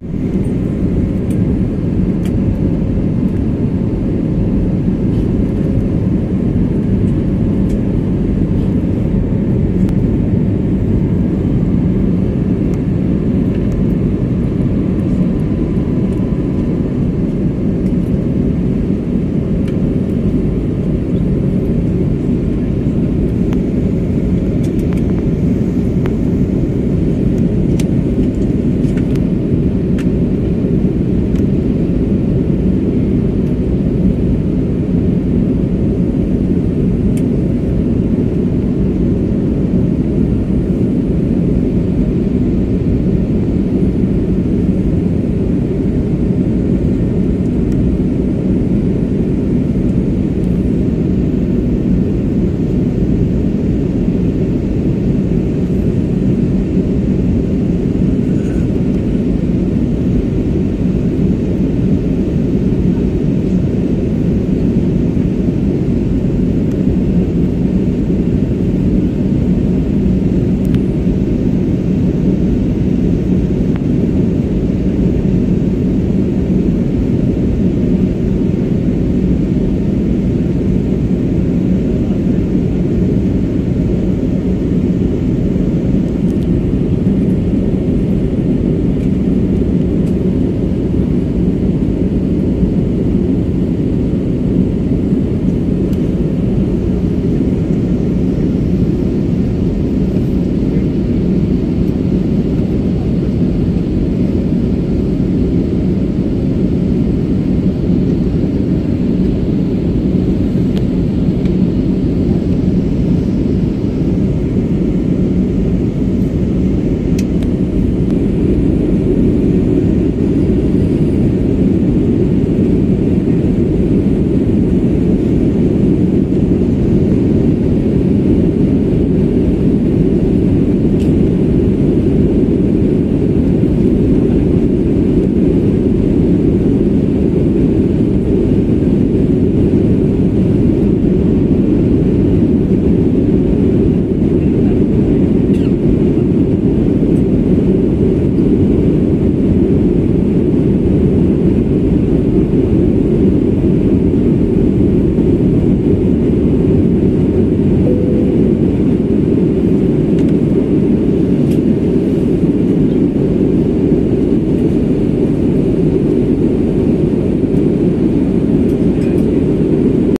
you